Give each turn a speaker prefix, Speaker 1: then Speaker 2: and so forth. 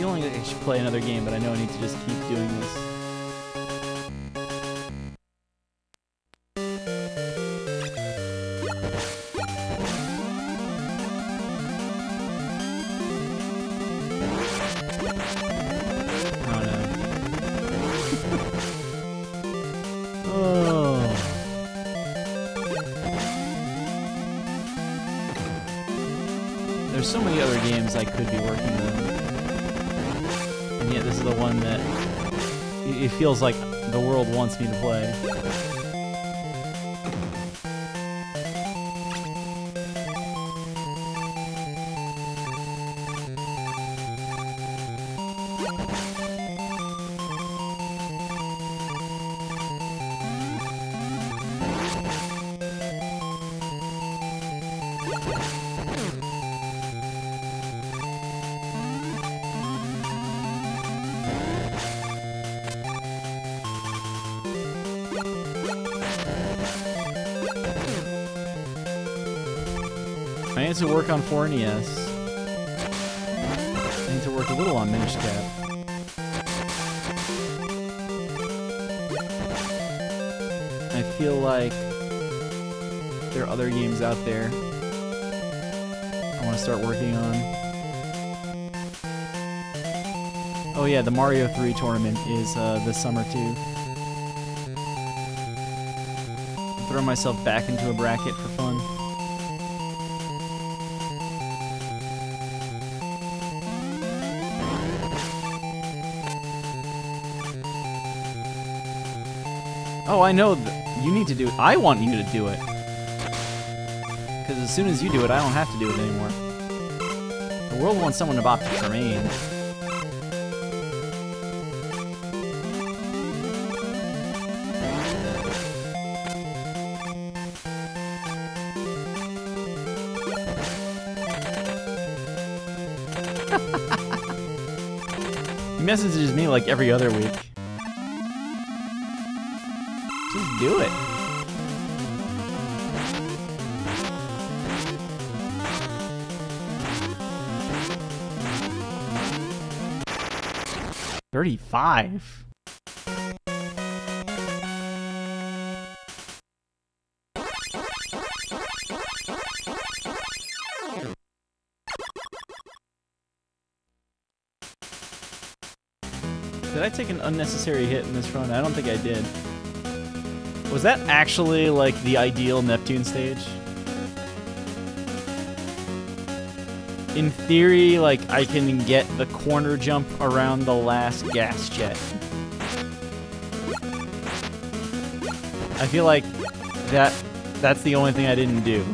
Speaker 1: feeling like I should play another game, but I know I need to just keep doing this. Oh. There's so many other games I could be working on. And yet this is the one that it feels like the world wants me to play. I need to work on 4NES. I need to work a little on Minish Cap. I feel like there are other games out there I want to start working on. Oh yeah, the Mario 3 tournament is uh, this summer too. Throw myself back into a bracket for fun. Oh, I know. You need to do it. I want you to do it. Because as soon as you do it, I don't have to do it anymore. The world wants someone to opt for me. he messages me like every other week. Just do it. Thirty-five. Did I take an unnecessary hit in this run? I don't think I did. Was that actually like the ideal Neptune stage? In theory, like I can get the corner jump around the last gas jet. I feel like that that's the only thing I didn't do.